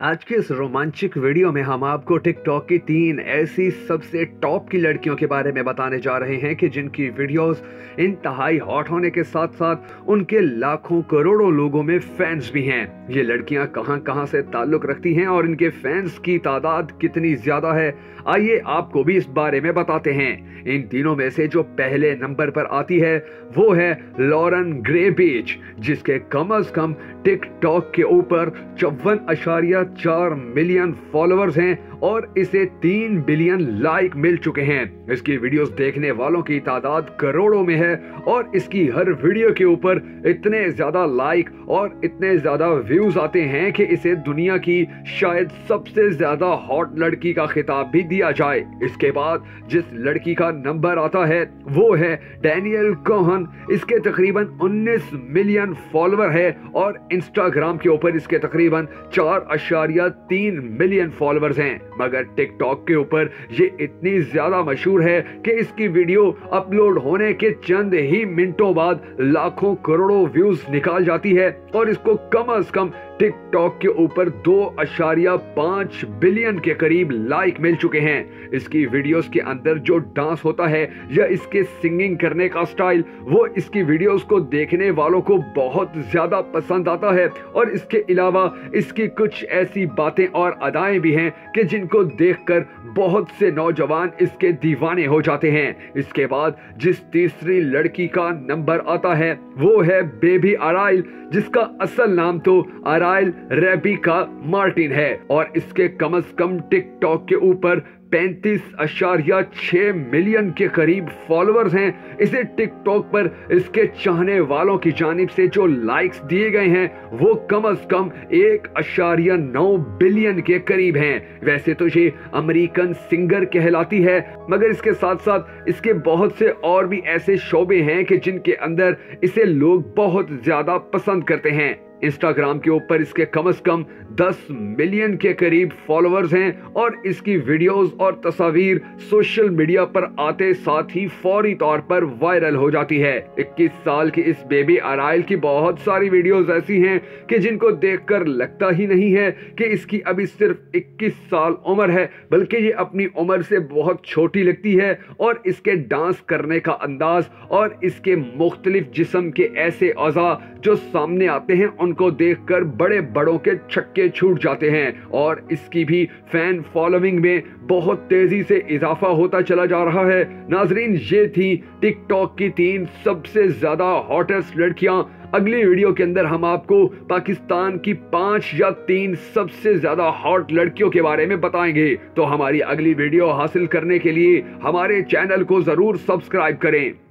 आज के इस रोमांचक वीडियो में हम आपको टिकटॉक की तीन ऐसी सबसे टॉप की लड़कियों के बारे में बताने जा रहे हैं कि जिनकी वीडियोस इंतहाई हॉट होने के साथ साथ उनके लाखों करोड़ों लोगों में फैंस भी हैं। ये लड़कियाँ कहाँ कहाँ से ताल्लुक रखती हैं और इनके फैंस की तादाद कितनी ज़्यादा है, आइए आपको भी इस बारे में बताते हैं। इन तीनों में से जो पहले नंबर पर आती है, वो है लॉरन ग्रे बीच जिसके कम अज कम टिकटॉक के ऊपर चौवन चार मिलियन फॉलोअर्स हैं और इसे तीन बिलियन लाइक मिल चुके हैं। इसकी वीडियोस देखने वालों की तादाद करोड़ों में है और इसकी हर वीडियो के ऊपर इतने ज़्यादा लाइक और इतने ज़्यादा व्यूज़ आते हैं कि इसे दुनिया की शायद सबसे ज़्यादा हॉट लड़की का खिताब भी दिया जाए। इसके बाद जिस लड़की का नंबर आता है, वो है डैनियल कोहन। इसके तकरीबन 19 मिलियन फॉलोअर है और इंस्टाग्राम के ऊपर इसके तकरीबन चार अशारिया तीन मिलियन फॉलोअर्स हैं, मगर टिकटॉक के ऊपर ये इतनी ज़्यादा मशहूर है कि इसकी वीडियो अपलोड होने के चंद ही मिनटों बाद लाखों करोड़ों व्यूज़ निकाल जाती है और इसको कम अज कम टिकटॉक के ऊपर दो अशारिया पाँच बिलियन के करीब लाइक मिल चुके हैं। इसकी वीडियोस के अंदर जो डांस होता है या इसके सिंगिंग करने का स्टाइल, वो इसकी वीडियोस को देखने वालों को बहुत ज़्यादा पसंद आता है। और इसके अलावा इसकी कुछ ऐसी बातें और अदाएँ भी हैं कि जिनको देखकर बहुत से नौजवान इसके दीवाने हो जाते हैं। इसके बाद जिस तीसरी लड़की का नंबर आता है, वो है बेबी अराइल, जिसका असल नाम तो अराइल रेबिका मार्टिन है और इसके कम अज कम टिकटॉक के ऊपर पैंतीस अशारिया छह मिलियन के करीब फॉलोअर्स हैं। इसे टिकटॉक पर इसके चाहने वालों की जानिब से जो लाइक्स दिए गए हैं, वो कम अज कम एक अशारिया नौ बिलियन के करीब हैं। वैसे तो ये अमेरिकन सिंगर कहलाती है, मगर इसके साथ साथ इसके बहुत से और भी ऐसे शोबे हैं कि जिनके अंदर इसे लोग बहुत ज़्यादा पसंद करते हैं। इंस्टाग्राम के ऊपर इसके कम से कम 10 मिलियन के करीब फॉलोअर्स हैं और इसकी वीडियोस और तस्वीर सोशल मीडिया पर आते साथ ही फौरी तौर पर वायरल हो जाती है। 21 साल की इस बेबी अराइल की बहुत सारी वीडियोस ऐसी हैं कि जिनको देखकर लगता ही नहीं है कि इसकी अभी सिर्फ़ 21 साल उम्र है, बल्कि ये अपनी उम्र से बहुत छोटी लगती है और इसके डांस करने का अंदाज और इसके मुख्तलिफ़ जिसम के ऐसे अज़ा जो सामने आते हैं, उनको देखकर बड़े बड़ों के छक्के छूट जाते हैं और इसकी भी फ़ैन फॉलोइंग में बहुत तेज़ी से इजाफा होता चला जा रहा है। नाजरीन, ये थी टिकटॉक की तीन सबसे ज़्यादा हॉटेस्ट लड़कियाँ। अगली वीडियो के अंदर हम आपको पाकिस्तान की पाँच या तीन सबसे ज़्यादा हॉट लड़कियों के बारे में बताएँगे। तो हमारी अगली वीडियो हासिल करने के लिए हमारे चैनल को ज़रूर सब्सक्राइब करें।